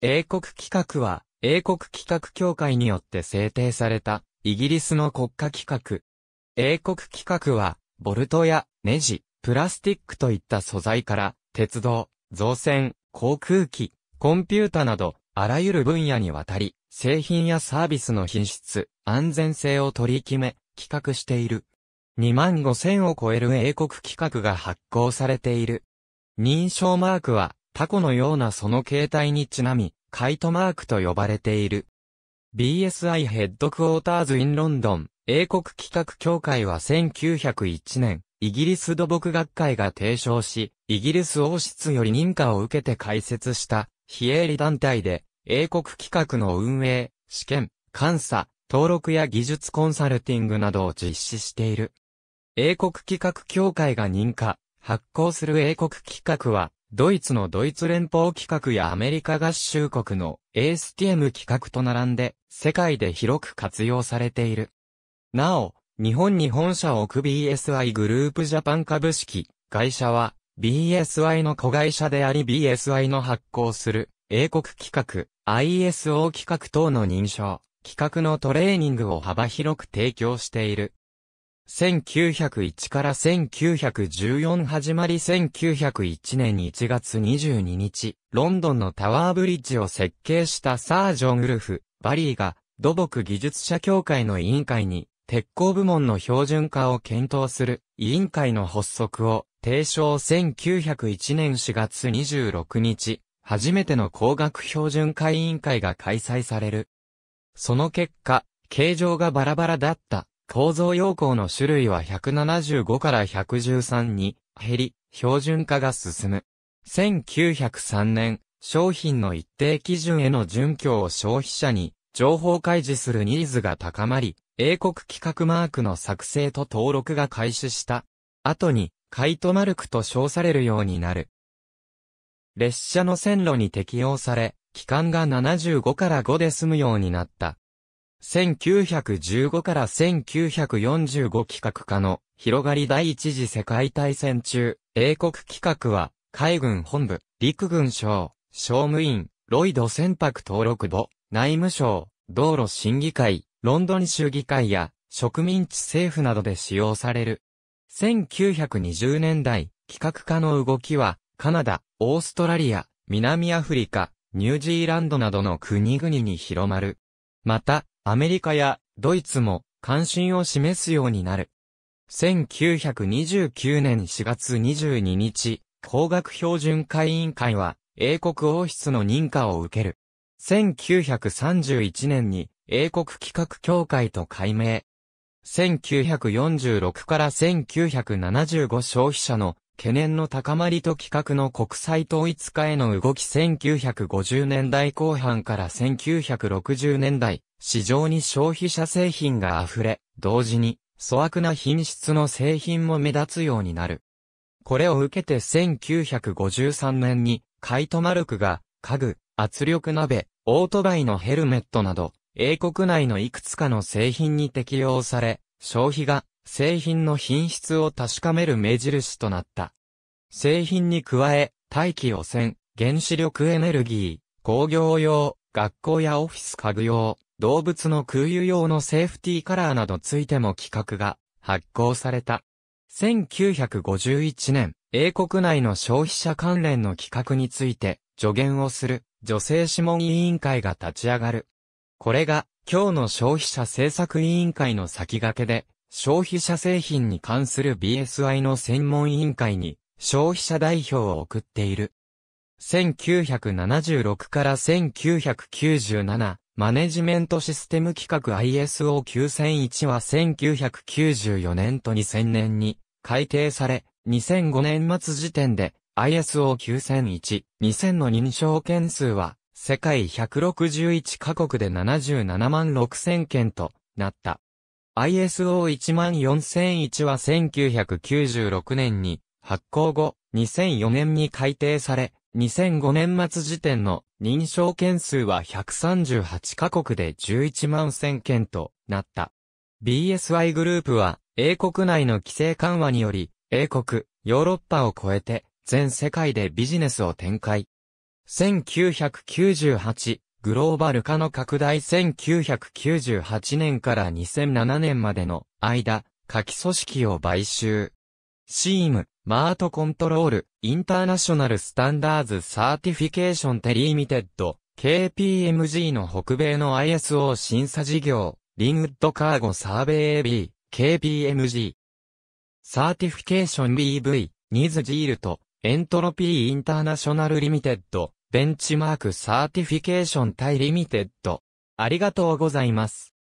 英国規格は、英国規格協会によって制定された、イギリスの国家規格。英国規格は、ボルトやネジ、プラスティックといった素材から、鉄道、造船、航空機、コンピュータなど、あらゆる分野にわたり、製品やサービスの品質、安全性を取り決め、規格している。2万5千を超える英国規格が発行されている。認証マークは、タコのようなその形態にちなみ、カイトマークと呼ばれている。BSI ヘッドクォーターズインロンドン、英国規格協会は1901年、イギリス土木学会が提唱し、イギリス王室より認可を受けて開設した非営利団体で、英国規格の運営、試験、監査、登録や技術コンサルティングなどを実施している。英国規格協会が認可、発行する英国規格は、ドイツのドイツ連邦規格やアメリカ合衆国の ASTM 規格と並んで、世界で広く活用されている。なお、日本に本社を置く BSI グループジャパン株式会社は BSI の子会社であり BSI の発行する英国規格 ISO 規格等の認証、規格のトレーニングを幅広く提供している。1901から1914始まり1901年1月22日、ロンドンのタワーブリッジを設計したサージョン・ウルフ、バリーが土木技術者協会の委員会に、鉄鋼部門の標準化を検討する委員会の発足を提唱1901年4月26日、初めての工学標準化委員会が開催される。その結果、形状がバラバラだった構造用鋼の種類は175から113に減り、標準化が進む。1903年、商品の一定基準への準拠を消費者に情報開示するニーズが高まり、英国規格マークの作成と登録が開始した。後に、カイトマルクと称されるようになる。列車の線路に適用され、期間が75から5で済むようになった。1915から1945規格化の広がり第一次世界大戦中、英国規格は海軍本部、陸軍省、商務院、ロイド船舶登録簿、内務省、道路審議会、ロンドン州議会や植民地政府などで使用される。1920年代、規格化の動きは、カナダ、オーストラリア、南アフリカ、ニュージーランドなどの国々に広まる。また、アメリカやドイツも関心を示すようになる。1929年4月22日、工学標準化委員会は、英国王室の認可を受ける。1931年に英国企画協会と改名。1946から1975消費者の懸念の高まりと規格の国際統一化への動き1950年代後半から1960年代、市場に消費者製品が溢れ、同時に粗悪な品質の製品も目立つようになる。これを受けて1953年にカイトマルクが家具、圧力鍋、オートバイのヘルメットなど、英国内のいくつかの製品に適用され、消費が製品の品質を確かめる目印となった。製品に加え、大気汚染、原子力エネルギー、工業用、学校やオフィス家具用、動物の空輸用のセーフティーカラーなどついても規格が発行された。1951年、英国内の消費者関連の規格について助言をする女性諮問委員会が立ち上がる。これが、今日の消費者政策委員会の先駆けで、消費者製品に関する BSI の専門委員会に、消費者代表を送っている。1976から1997、マネジメントシステム規格 ISO 9001は1994年と2000年に改定され、2005年末時点で ISO 9001、2000の認証件数は、世界161カ国で77万6000件となった。ISO 14001は1996年に発行後、2004年に改定され、2005年末時点の認証件数は138カ国で11万1000件となった。BSI グループは、英国内の規制緩和により、英国、ヨーロッパを超えて、全世界でビジネスを展開。1998、グローバル化の拡大1998年から2007年までの間、下記組織を買収。 CEEM、MertControl、International Standards Certification Pte Limited、KPMG の北米の ISO 審査事業、 Linwood Cargo Survey AB、KPMG。サーティフィケーション BV、ニズジールと、 Entropy International Limited、Benchmark Certification Pty Limited。ありがとうございます。